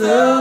so